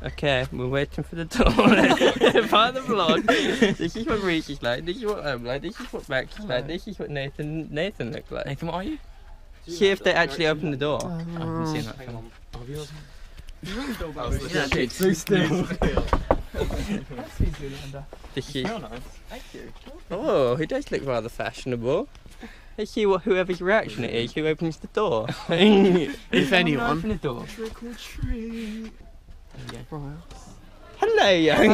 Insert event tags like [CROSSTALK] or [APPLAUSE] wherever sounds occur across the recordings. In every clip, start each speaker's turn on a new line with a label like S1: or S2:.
S1: Okay, we're waiting for the door. [LAUGHS] Part of the vlog. This is what Reese is like. This is what I'm like. This is what Max is like. This is what Nathan Nathan looks like.
S2: Nathan, what are you?
S1: See if they actually open the door.
S2: I haven't seen that film.
S1: This is. [LAUGHS] Oh, he does look rather fashionable. Let's see what whoever's reaction it is who opens the door. [LAUGHS]
S2: If anyone.
S1: Open the door. Hello, young.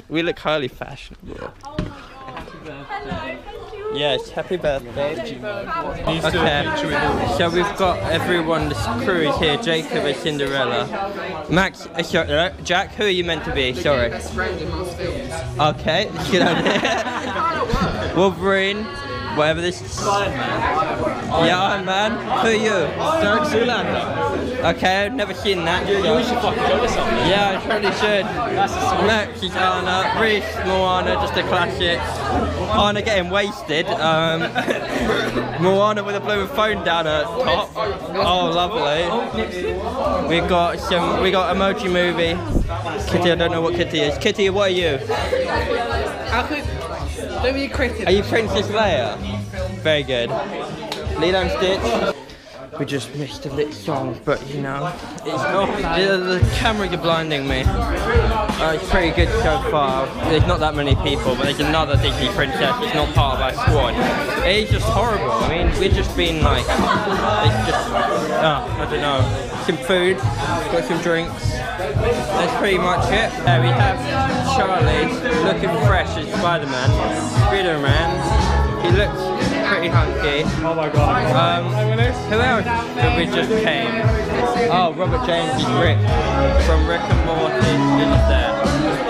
S1: [LAUGHS] we look highly fashionable. Yes, happy birthday. Okay, so we've got everyone, the crew is here. Jacob is Cinderella. Max, uh, sorry, uh, Jack, who are you meant to be? Sorry. Okay, good [LAUGHS] idea. Wolverine, whatever this is. Yeah, Iron Man. Who are you?
S3: Derek Zoolander.
S1: Okay, I've never seen that.
S3: You, you should fucking go this up.
S1: Yeah, I probably should.
S3: That's a song.
S1: Max is Anna, Reese, Moana, just a classic. Anna getting wasted. Um, [LAUGHS] Moana with a blue phone down her top. Oh, lovely. We've got some. We got emoji movie. Kitty, I don't know what Kitty is. Kitty, what are you?
S4: Don't be a critic.
S1: Are you Princess Leia? Very good. Lilo and Stitch. We just missed a lit song, but you know. The, the cameras are blinding me. Uh, it's pretty good so far. There's not that many people, but there's another Disney princess. It's not part of our squad. It's just horrible. I mean, we've just been like, it's just, uh, I don't know, some food, got some drinks. That's pretty much it. Uh, we have Charlie looking fresh as Spider-Man. Spider-Man. He looks pretty hunky.
S3: Oh my god.
S1: Um, who else we just came? Oh, Robert James is Rick from Rick and Morty is there.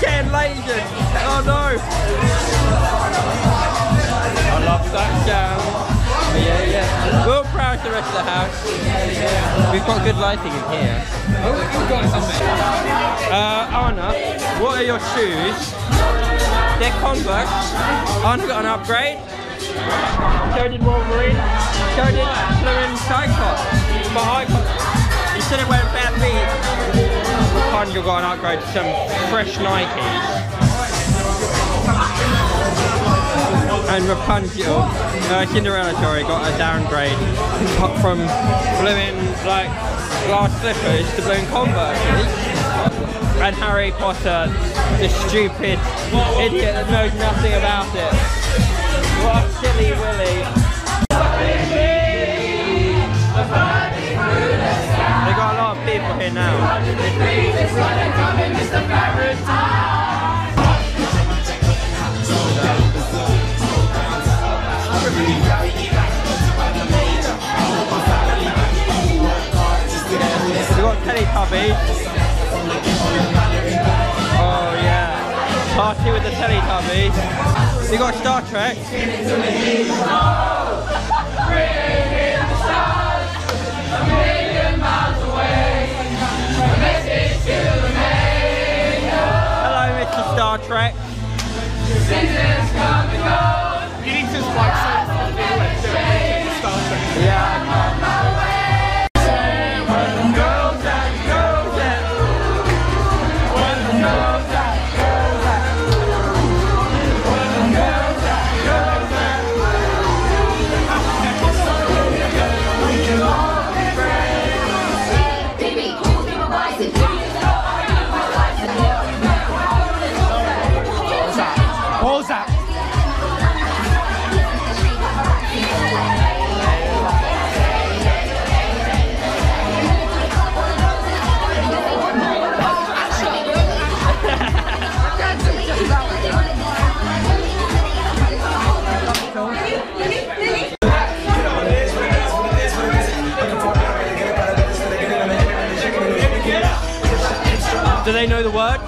S3: Getting
S1: lasered! Oh no! I love that sound. Yeah, yeah. We're all proud the rest of the house. We've got good lighting in here. Uh, Anna, what are your shoes? They're Converse. Anna got an upgrade. So did Wolverine. So did Fluin Cyclops. But I got, instead of wearing bare feet, Rapunzel got an upgrade to some fresh Nikes. And Rapunzel, uh, Cinderella, sorry, got a downgrade from blue like glass slippers to blue Converse. And Harry Potter, the stupid idiot that knows nothing about it. What a silly Willy. Here now. We got Teletubbies. Oh yeah. Party with the Teletubbies. We got Star Trek.
S3: You need to like say
S1: Do they know the word?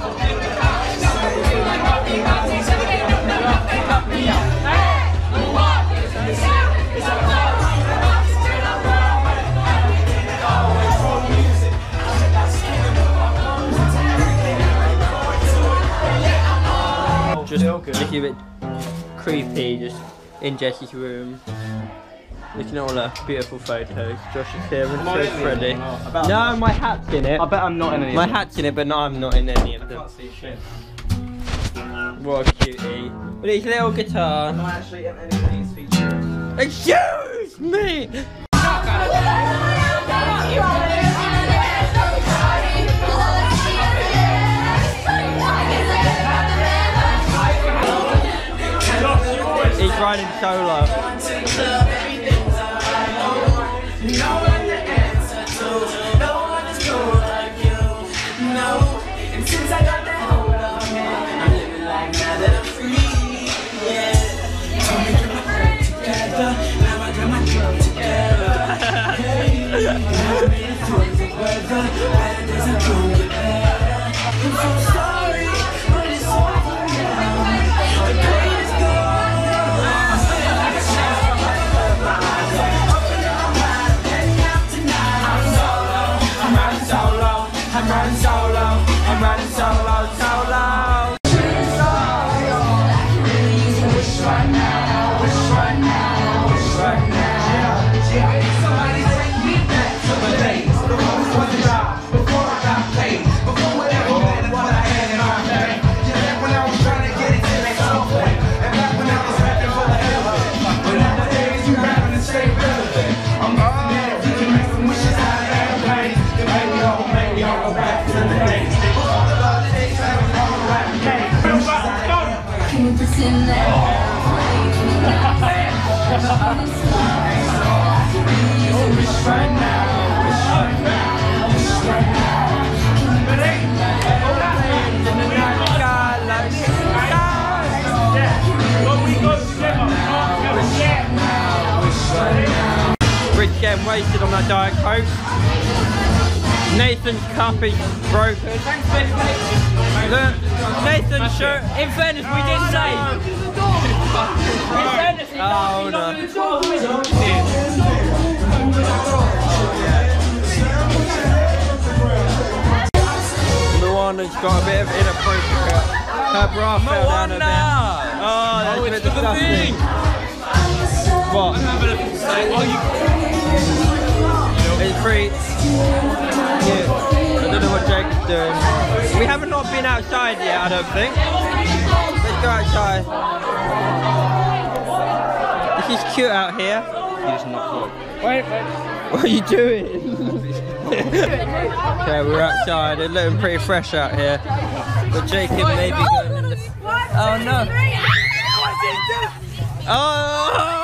S1: Just just a bit creepy, just in Jesse's room. Looking at all the beautiful photos. Josh is here and so is Freddie. No, my hat's in it.
S2: I bet I'm not in any
S1: My
S2: of them.
S1: hat's in it, but no, I'm not in any of them. What a cutie. With his little guitar.
S2: not actually in any of these features.
S1: Excuse me! He's riding solo.
S3: I'm
S1: wasted on that Diet Coke. Nathan's cup is broken. Look, Nathan's shirt. In fairness, we didn't oh, say. In fairness, oh no. Luana's got a bit of inappropriate. Her bra fell down a bit. Oh, that's a oh, bit disgusting. What? It's pretty. Yeah. I don't know what Jake's doing. We haven't not been outside yet, I don't think. Let's go outside. This is cute out here.
S4: Wait, wait. [LAUGHS]
S1: What are you doing? [LAUGHS] okay, we're outside. It's looking pretty fresh out here. But Jacob may be going. Oh no! Oh!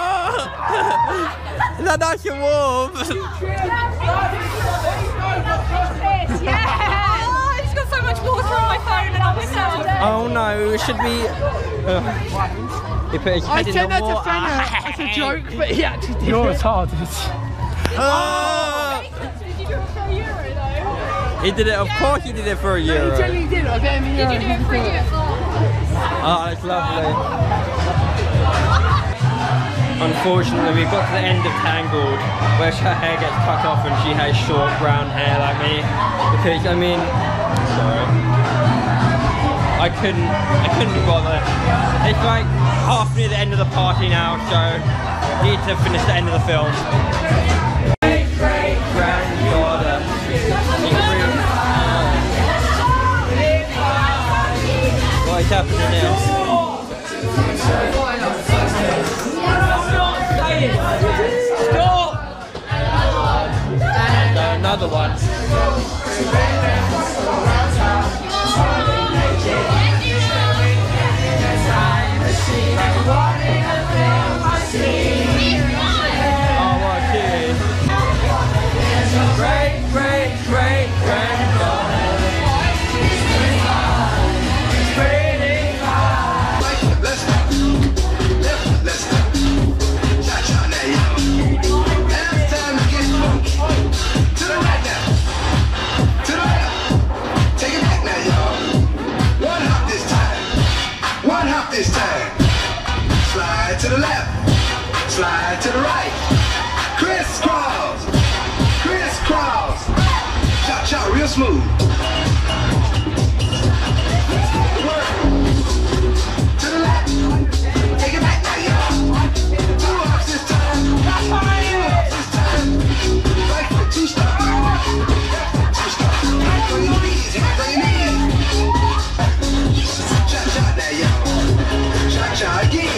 S5: I'll miss out.
S1: Oh no, it should be. Uh, he put his
S4: I
S1: head in
S4: said
S1: the
S4: that to
S1: water.
S4: Fenner as a joke, but he actually did
S2: You're
S4: it.
S2: retarded.
S1: Oh!
S5: Did you do it for a euro though?
S1: He did it, of course he did it for a
S4: He
S1: euro.
S4: did. I bet him
S5: Did you do it for a euro?
S1: Oh, that's lovely. Unfortunately, we've got to the end of Tangled, where her hair gets cut off and she has short brown hair like me. Because, I mean, sorry. I couldn't, I couldn't be bothered. It's like half near the end of the party now, so need to finish the end of the film. Granddaughter. Uh, what is happening now? So another one. this time. Slide
S3: to the left, slide to the right. Crisscross, crisscross. Chop, chop, real smooth. Y'all. Cha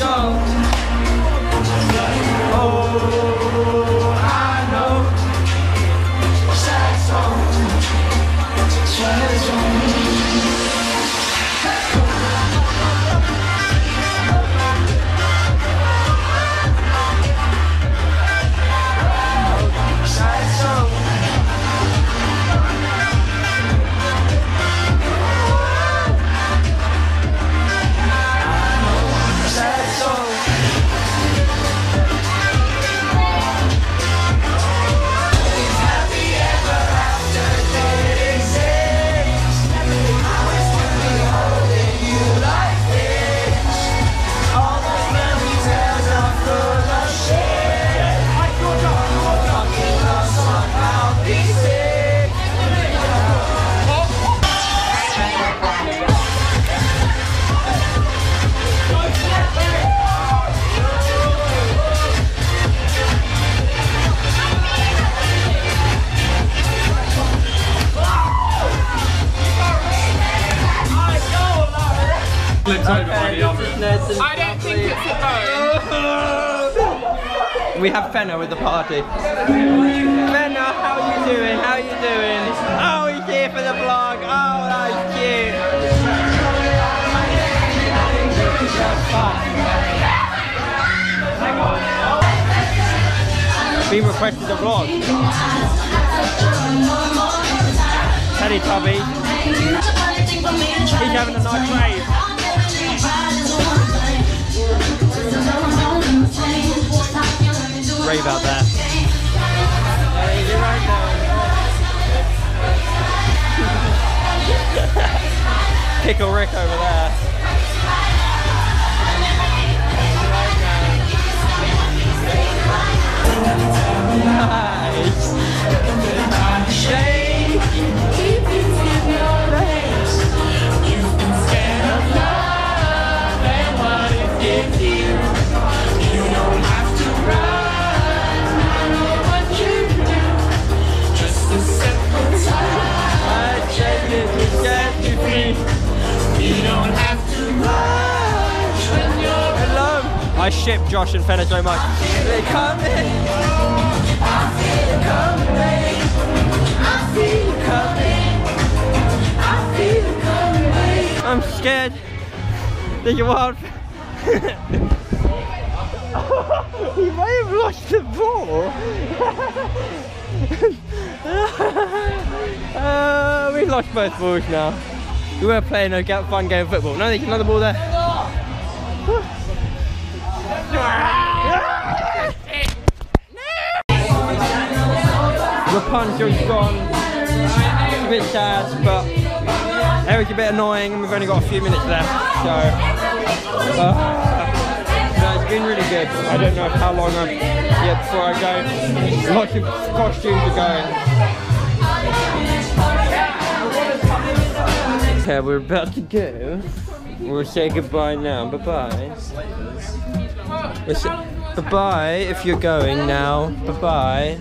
S1: Sad I
S4: don't think it's a no.
S1: We have Fenner with the party. Fenner, how are you doing? How are you doing? Oh, he's here for the vlog. Oh, that's cute. We requested a vlog. Teddy Tubby. He's having a nice rave. Rave out there. Pickle Rick over there. [LAUGHS] Nice. I ship Josh and Fenner so much. I'm scared. Think you what? he [LAUGHS] may have lost the ball. [LAUGHS] uh, we lost both balls now. We were playing a fun game of football. No, there's another ball there. Rapunzel's gone. A bit sad, but Eric's a bit annoying and we've only got a few minutes left, so. Uh, no, it's been really good. I don't know how long I'm yet before I go. Lots of costumes are going. Okay, we're about to go We'll say goodbye now. Bye bye. We'll bye bye if you're going now. Bye bye.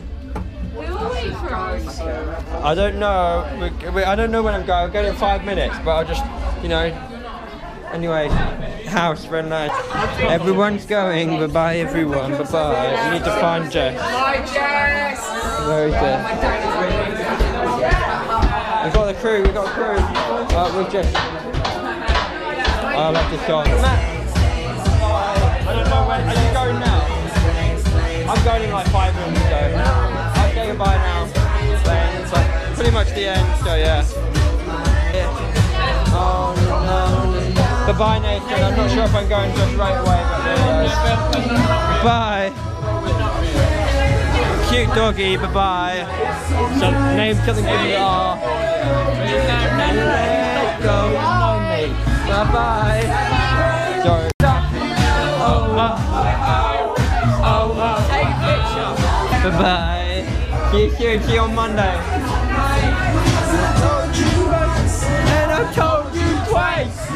S5: Us.
S1: I don't know. I don't know when I'm going. I'm going in five minutes, but I'll just, you know. Anyway, house, very nice. Everyone's going. Bye bye, everyone. Bye bye. We need to find Jess.
S4: Hi, Jess!
S1: Where is Jess? We've got the crew. We've got a crew. Uh, Jess. I like this song. Matt. I. Are you going now? I'm going in like five minutes ago. I'll say goodbye now. It's like pretty much the end, so yeah. Oh no. Goodbye Nathan, I'm not sure if I'm going just right away, but there he goes. Bye. Cute doggy, bye bye. So name something in the R. Let go. Bye bye. Sorry. Bye bye. See you soon. See you on Monday. And I told you twice.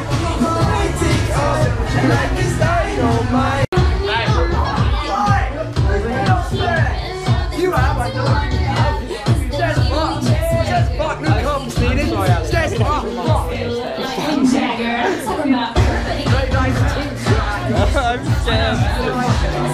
S1: [LAUGHS] I'm scared.